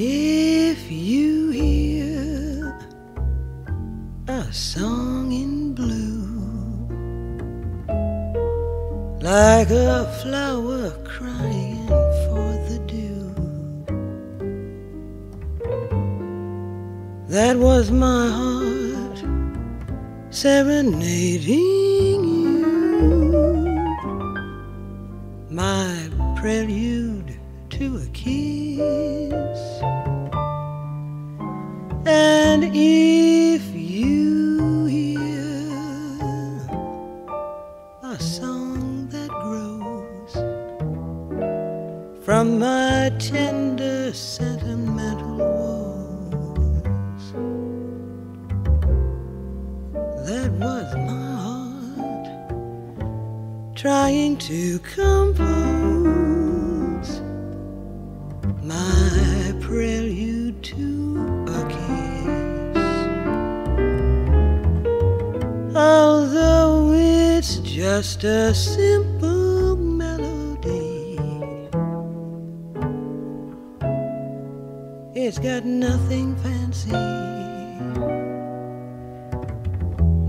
If you hear a song in blue, like a flower crying for the dew, that was my heart serenading. And if you hear a song that grows from my tender sentimental woes, that was my heart trying to compose my prelude just a simple melody, it's got nothing fancy,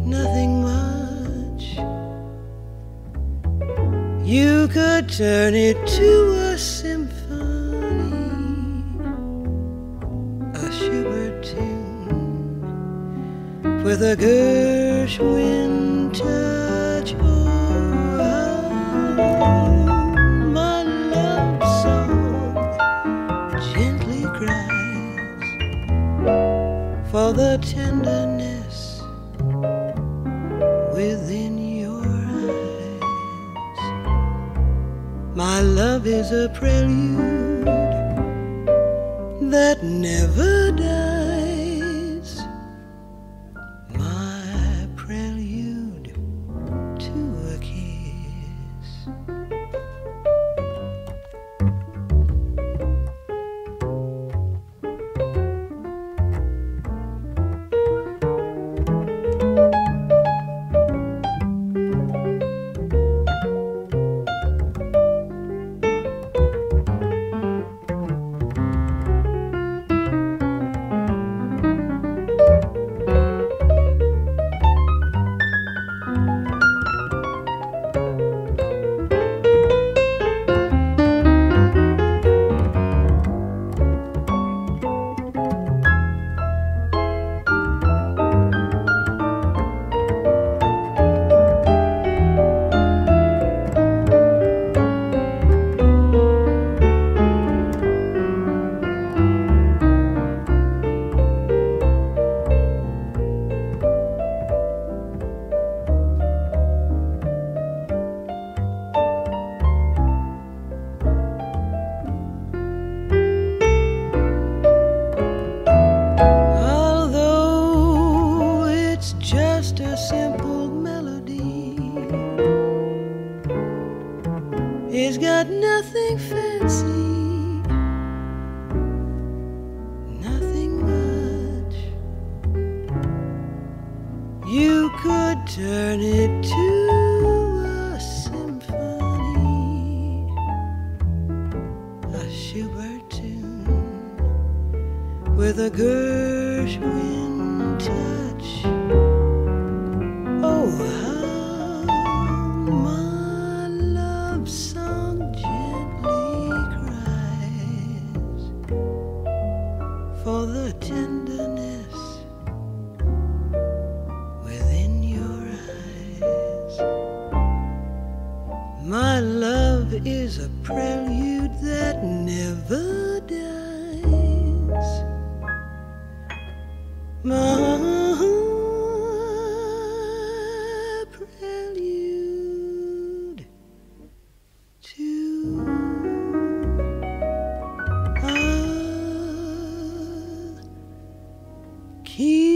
nothing much. You could turn it to a symphony, a Schubert tune with a Gershwin for the tenderness within your eyes. My love is a prelude that never dies. It's got nothing fancy, nothing much. You could turn it to a symphony, a Schubert tune with a Gershwin touch. the tenderness within your eyes. My love is a prelude that never dies. My he